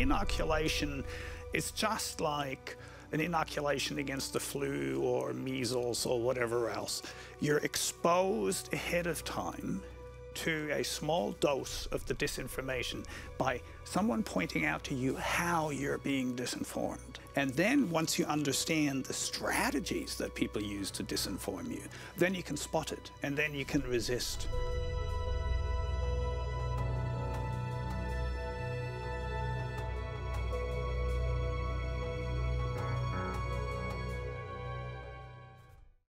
inoculation is just like an inoculation against the flu or measles or whatever else. You're exposed ahead of time to a small dose of the disinformation by someone pointing out to you how you're being disinformed. And then once you understand the strategies that people use to disinform you, then you can spot it and then you can resist.